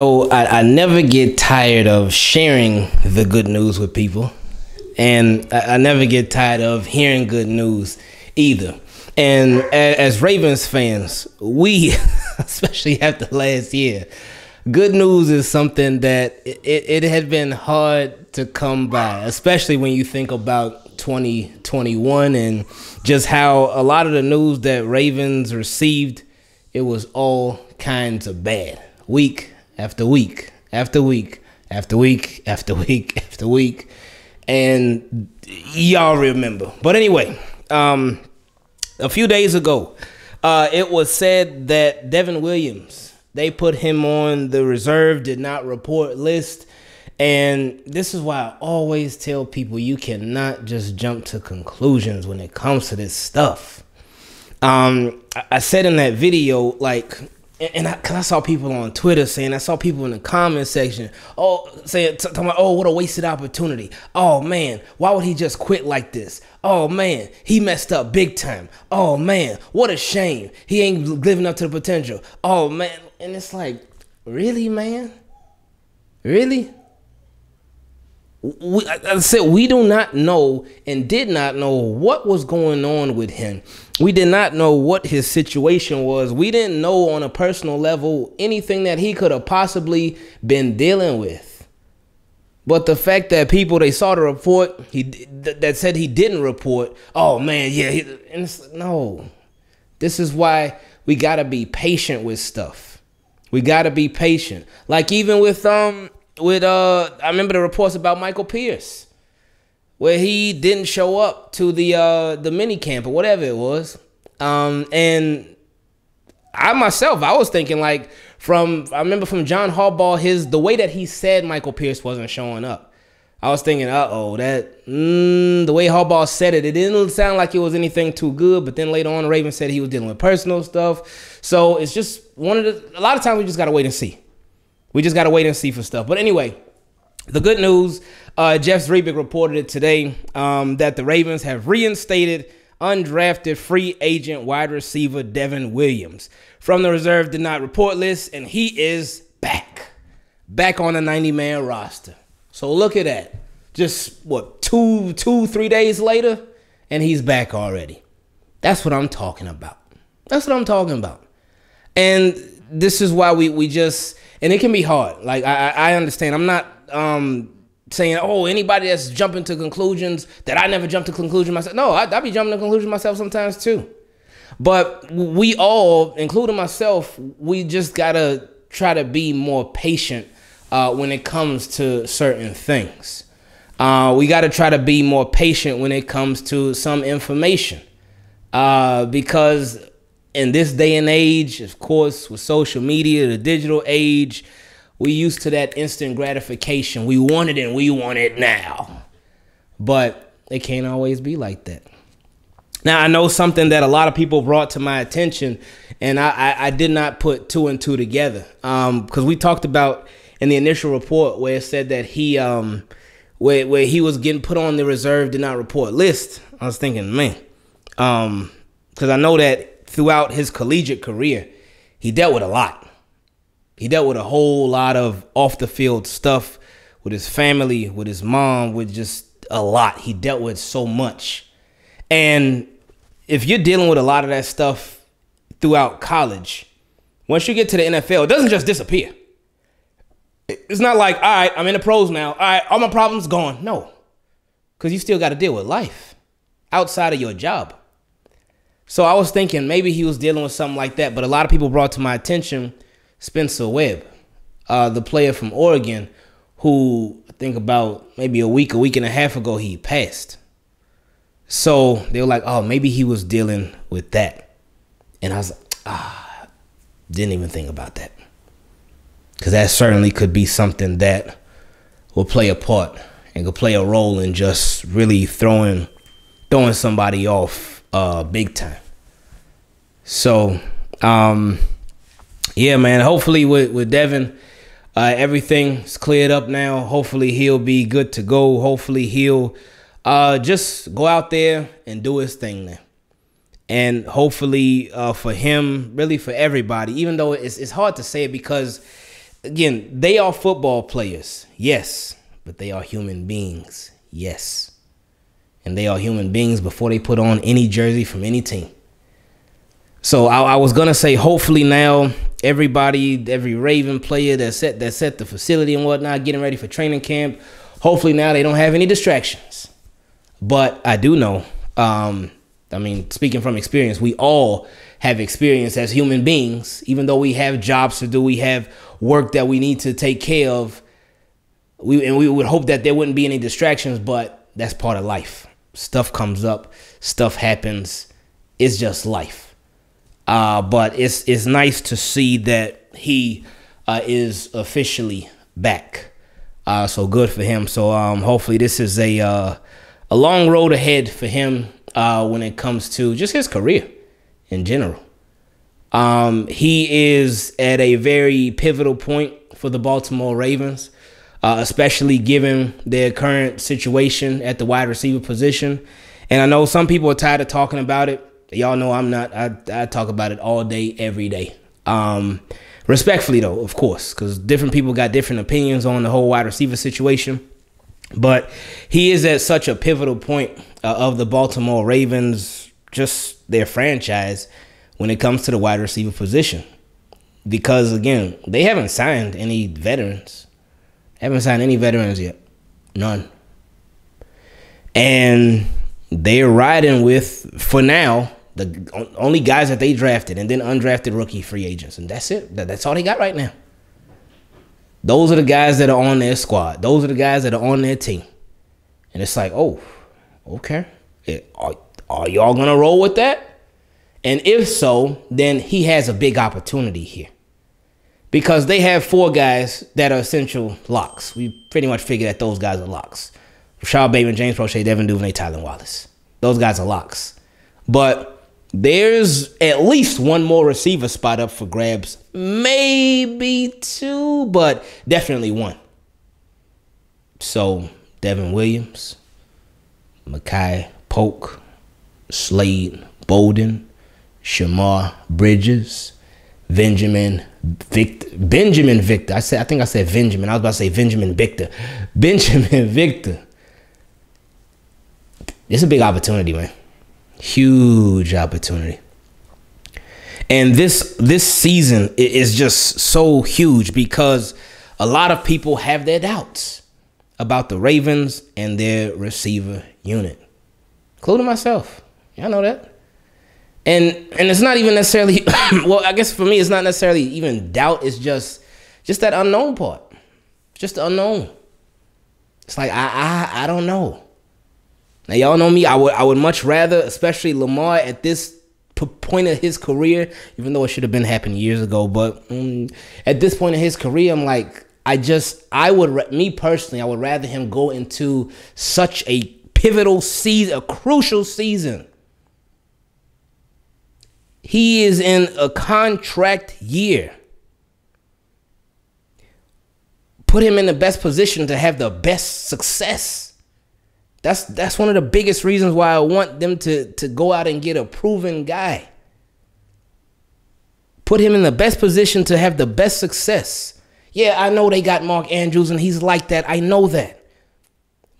Oh, I, I never get tired of sharing the good news with people. And I, I never get tired of hearing good news either. And as Ravens fans, we, especially after last year, good news is something that it, it had been hard to come by, especially when you think about 2021 and just how a lot of the news that Ravens received, it was all kinds of bad. Week after week after week after week after week after week. And y'all remember. But anyway, um, a few days ago, uh, it was said that Devin Williams, they put him on the reserve, did not report list. And this is why I always tell people you cannot just jump to conclusions when it comes to this stuff. Um, I said in that video, like, and I, cause I saw people on Twitter saying, I saw people in the comment section, oh, saying, talking about, oh, what a wasted opportunity. Oh man, why would he just quit like this? Oh man, he messed up big time. Oh man, what a shame. He ain't living up to the potential. Oh man, and it's like, really, man, really? We, I said we do not know and did not know what was going on with him. We did not know what his situation was. We didn't know on a personal level anything that he could have possibly been dealing with. But the fact that people they saw the report he that said he didn't report, oh man, yeah, he, no. This is why we got to be patient with stuff. We got to be patient. Like even with um with uh I remember the reports about Michael Pierce where he didn't show up to the uh the mini camp or whatever it was. Um and I myself I was thinking like from I remember from John Harbaugh his the way that he said Michael Pierce wasn't showing up. I was thinking, uh oh, that mm, the way Harbaugh said it, it didn't sound like it was anything too good. But then later on, Raven said he was dealing with personal stuff. So it's just one of the. A lot of times we just gotta wait and see. We just got to wait and see for stuff. But anyway, the good news uh, Jeff Zrebiec reported it today um, that the Ravens have reinstated undrafted free agent wide receiver Devin Williams from the reserve did not report list, and he is back. Back on the 90 man roster. So look at that. Just what, two, two, three days later, and he's back already. That's what I'm talking about. That's what I'm talking about. And this is why we we just and it can be hard. Like I, I understand. I'm not um, saying, oh, anybody that's jumping to conclusions that I never jumped to conclusion myself. No, I, I be jumping to conclusion myself sometimes too. But we all, including myself, we just gotta try to be more patient uh, when it comes to certain things. Uh, we got to try to be more patient when it comes to some information uh, because in this day and age, of course, with social media, the digital age, we used to that instant gratification. We want it and we want it now. But it can't always be like that. Now, I know something that a lot of people brought to my attention, and I, I, I did not put two and two together. Because um, we talked about in the initial report where it said that he, um, where, where he was getting put on the reserve did not report list. I was thinking, man, because um, I know that throughout his collegiate career, he dealt with a lot. He dealt with a whole lot of off the field stuff with his family, with his mom, with just a lot. He dealt with so much. And if you're dealing with a lot of that stuff throughout college, once you get to the NFL, it doesn't just disappear. It's not like, all right, I'm in the pros now. All right, all my problems gone. No, because you still got to deal with life outside of your job. So I was thinking maybe he was dealing with something like that, but a lot of people brought to my attention Spencer Webb, uh, the player from Oregon, who I think about maybe a week, a week and a half ago, he passed. So they were like, oh, maybe he was dealing with that. And I was like, ah, didn't even think about that. Because that certainly could be something that will play a part and could play a role in just really throwing throwing somebody off uh, big time. So, um, yeah, man. Hopefully, with with Devin, uh, everything's cleared up now. Hopefully, he'll be good to go. Hopefully, he'll uh, just go out there and do his thing now. And hopefully, uh, for him, really for everybody, even though it's it's hard to say it because again, they are football players, yes, but they are human beings, yes. And they are human beings before they put on any jersey from any team. So I, I was gonna say, hopefully now everybody, every Raven player that set that set the facility and whatnot, getting ready for training camp. Hopefully now they don't have any distractions. But I do know, um, I mean, speaking from experience, we all have experience as human beings, even though we have jobs to do, we have work that we need to take care of. We and we would hope that there wouldn't be any distractions, but that's part of life. Stuff comes up, stuff happens. It's just life. Uh, but it's it's nice to see that he uh, is officially back. Uh, so good for him. So um, hopefully this is a uh, a long road ahead for him uh, when it comes to just his career in general. Um, he is at a very pivotal point for the Baltimore Ravens, uh, especially given their current situation at the wide receiver position. And I know some people are tired of talking about it. Y'all know I'm not. I, I talk about it all day, every day. Um, respectfully, though, of course, because different people got different opinions on the whole wide receiver situation. But he is at such a pivotal point uh, of the Baltimore Ravens, just their franchise, when it comes to the wide receiver position. Because again, they haven't signed any veterans. Haven't signed any veterans yet. None. And they're riding with, for now, the only guys that they drafted and then undrafted rookie free agents. And that's it. That's all they got right now. Those are the guys that are on their squad. Those are the guys that are on their team. And it's like, oh, okay. It, are, are y'all to roll with that? And if so, then he has a big opportunity here. Because they have four guys that are essential locks. We pretty much figure that those guys are locks. Rashod Bateman, James Proche, Devin Duvernay, Tylan Wallace. Those guys are locks. But there's at least one more receiver spot up for grabs. Maybe two, but definitely one. So, Devin Williams, Makai Polk, Slade Bolden, Shemar Bridges, Benjamin Victor. Benjamin Victor. I said I think I said Benjamin. I was about to say Benjamin Victor. Benjamin Victor. It's a big opportunity, man. Huge opportunity. And this this season is just so huge because a lot of people have their doubts about the Ravens and their receiver unit, including myself. Y'all know that. And and it's not even necessarily well, I guess for me it's not necessarily even doubt, it's just just that unknown part. Just the unknown. It's like I I I don't know. Now y'all know me. I would I would much rather, especially Lamar at this point of his career, even though it should have been happening years ago. But um, at this point in his career, I'm like, I just I would me personally, I would rather him go into such a pivotal season, a crucial season. He is in a contract year. Put him in the best position to have the best success. That's that's one of the biggest reasons why I want them to to go out and get a proven guy. Put him in the best position to have the best success. Yeah, I know they got Mark Andrews and he's like that. I know that.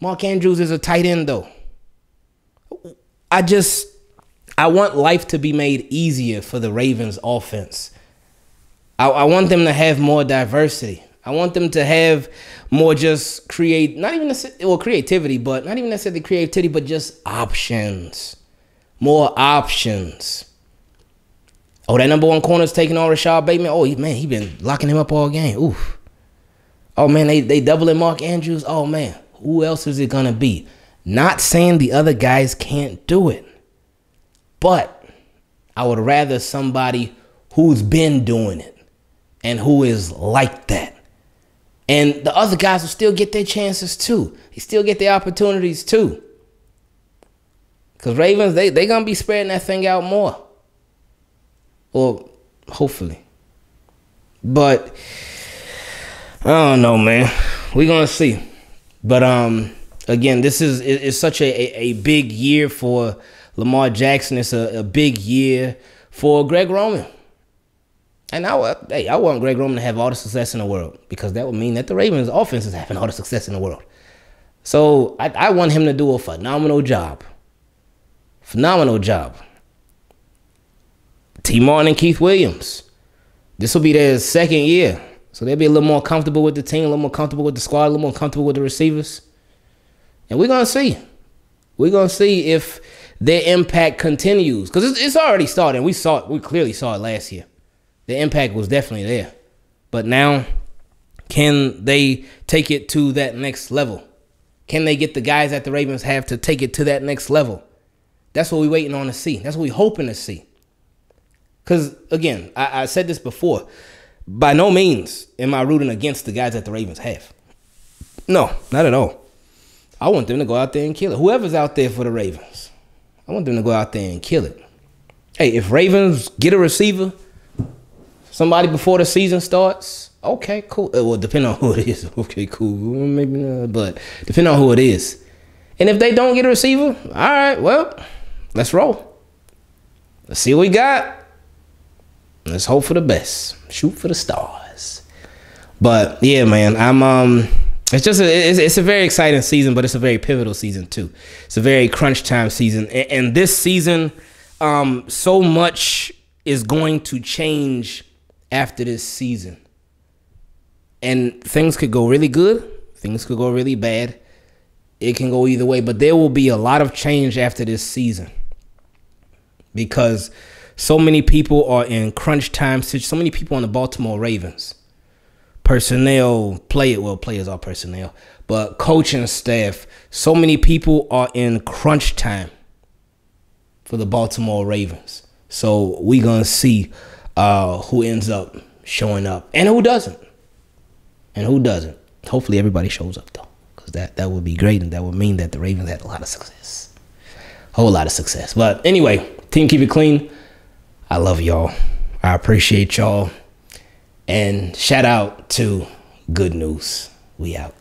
Mark Andrews is a tight end though. I just I want life to be made easier for the Ravens offense. I, I want them to have more diversity. I want them to have more just create not even well creativity, but not even necessarily creativity, but just options, more options. Oh, that number one corner is taking on Rashod Bateman. Oh, man, he been locking him up all game. Oof. Oh man, they they doubling Mark Andrews. Oh man, who else is it gonna be? Not saying the other guys can't do it, but I would rather somebody who's been doing it and who is like that. And the other guys will still get their chances too. They still get their opportunities too. Cause Ravens, they they gonna be spreading that thing out more. Or hopefully. But I don't know, man. we gonna see. But um again, this is it's such a, a, a, big year for Lamar Jackson. It's a, a big year for Greg Roman. And I, hey, I want Greg Roman to have all the success in the world because that would mean that the Ravens' offense is having all the success in the world. So I, I want him to do a phenomenal job. Phenomenal job. Tee Martin and Keith Williams. This will be their second year. So they'll be a little more comfortable with the team, a little more comfortable with the squad, a little more comfortable with the receivers. And we're going to see. We're going to see if their impact continues. Because it's, it's already started. We saw it. We clearly saw it last year. The impact was definitely there. But now, can they take it to that next level? Can they get the guys that the Ravens have to take it to that next level? That's what we're waiting on to see. That's what we're hoping to see. Because, again, I, I said this before. By no means am I rooting against the guys that the Ravens have. No, not at all. I want them to go out there and kill it. Whoever's out there for the Ravens, I want them to go out there and kill it. Hey, if Ravens get a receiver, somebody before the season starts, okay, cool. Uh, well, depending on who it is, okay, cool. Maybe not, but depending on who it is. And if they don't get a receiver, all right, well, let's roll. Let's see what we got. Let's hope for the best. Shoot for the stars. But yeah, man, I'm um it's just a, it's, it's, a very exciting season, but it's a very pivotal season too. It's a very crunch time season, and, and this season, um, so much is going to change after this season, and things could go really good, things could go really bad. It can go either way, but there will be a lot of change after this season because so many people are in crunch time. So many people on the Baltimore Ravens, personnel, play it well, players are personnel, but coaching staff. So many people are in crunch time for the Baltimore Ravens. So we're gonna see uh, who ends up showing up and who doesn't, and who doesn't. Hopefully, everybody shows up though, because that that would be great, and that would mean that the Ravens had a lot of success, A whole lot of success. But anyway, team keep it clean. I love y'all. I appreciate y'all. And shout out to Good News. We out.